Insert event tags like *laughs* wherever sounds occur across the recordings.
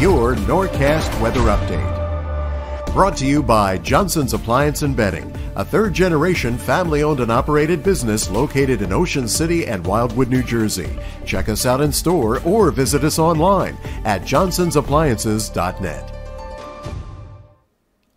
your Norcast weather update. Brought to you by Johnson's Appliance and Bedding, a third generation family owned and operated business located in Ocean City and Wildwood, New Jersey. Check us out in store or visit us online at johnsonsappliances.net.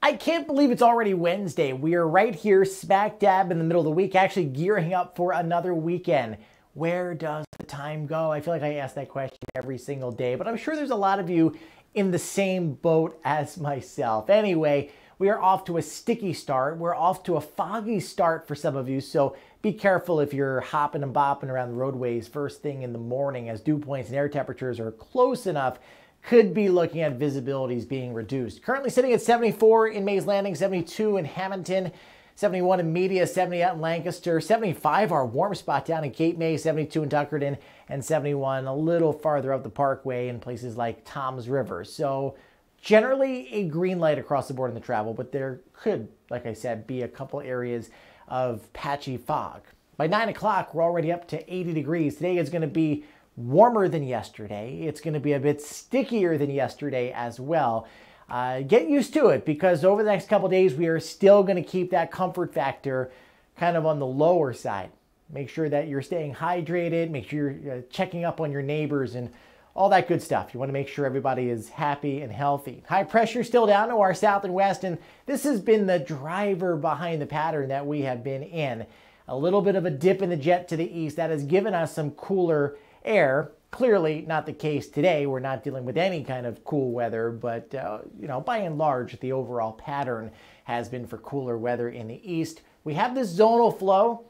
I can't believe it's already Wednesday. We are right here, smack dab in the middle of the week, actually gearing up for another weekend. Where does the time go? I feel like I ask that question every single day, but I'm sure there's a lot of you in the same boat as myself. Anyway, we are off to a sticky start. We're off to a foggy start for some of you, so be careful if you're hopping and bopping around the roadways first thing in the morning as dew points and air temperatures are close enough could be looking at visibilities being reduced. Currently sitting at 74 in Mays Landing, 72 in Hamilton, 71 in Media, 70 out in Lancaster, 75 our warm spot down in Cape May, 72 in Tuckerton, and 71 a little farther up the parkway in places like Toms River. So generally a green light across the board in the travel, but there could, like I said, be a couple areas of patchy fog. By 9 o'clock, we're already up to 80 degrees. Today is going to be warmer than yesterday. It's going to be a bit stickier than yesterday as well. Uh, get used to it because over the next couple days, we are still going to keep that comfort factor kind of on the lower side. Make sure that you're staying hydrated, make sure you're uh, checking up on your neighbors and all that good stuff. You want to make sure everybody is happy and healthy. High pressure still down to our south and west, and this has been the driver behind the pattern that we have been in. A little bit of a dip in the jet to the east that has given us some cooler air. Clearly not the case today. We're not dealing with any kind of cool weather, but uh, you know, by and large, the overall pattern has been for cooler weather in the east. We have this zonal flow,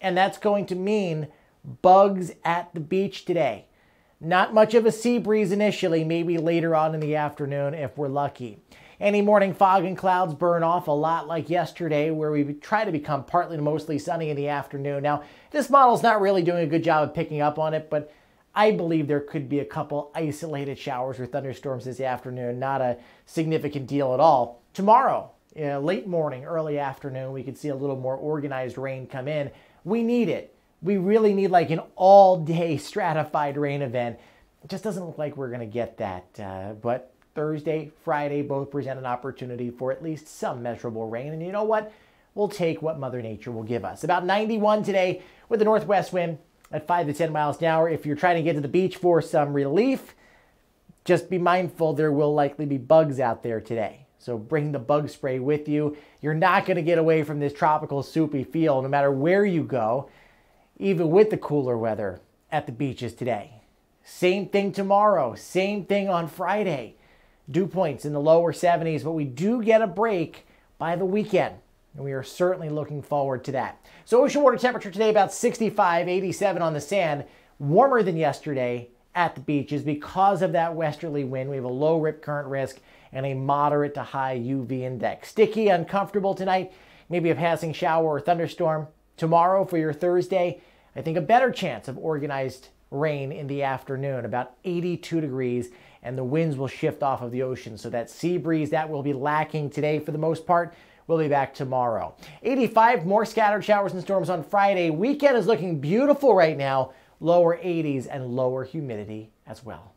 and that's going to mean bugs at the beach today. Not much of a sea breeze initially, maybe later on in the afternoon if we're lucky. Any morning fog and clouds burn off a lot like yesterday, where we try to become partly to mostly sunny in the afternoon. Now, this model's not really doing a good job of picking up on it, but I believe there could be a couple isolated showers or thunderstorms this afternoon. Not a significant deal at all. Tomorrow, late morning, early afternoon, we could see a little more organized rain come in. We need it. We really need like an all day *laughs* stratified rain event. It just doesn't look like we're going to get that. Uh, but Thursday, Friday both present an opportunity for at least some measurable rain. And you know what? We'll take what Mother Nature will give us. About 91 today with a northwest wind at 5 to 10 miles an hour. If you're trying to get to the beach for some relief, just be mindful there will likely be bugs out there today. So bring the bug spray with you. You're not going to get away from this tropical soupy feel no matter where you go, even with the cooler weather at the beaches today. Same thing tomorrow, same thing on Friday dew points in the lower 70s, but we do get a break by the weekend. And we are certainly looking forward to that. So ocean water temperature today about 65, 87 on the sand, warmer than yesterday at the beaches because of that westerly wind. We have a low rip current risk and a moderate to high UV index. Sticky, uncomfortable tonight, maybe a passing shower or thunderstorm. Tomorrow for your Thursday, I think a better chance of organized rain in the afternoon, about 82 degrees and the winds will shift off of the ocean. So that sea breeze that will be lacking today for the most part will be back tomorrow. 85 more scattered showers and storms on Friday. Weekend is looking beautiful right now. Lower 80s and lower humidity as well.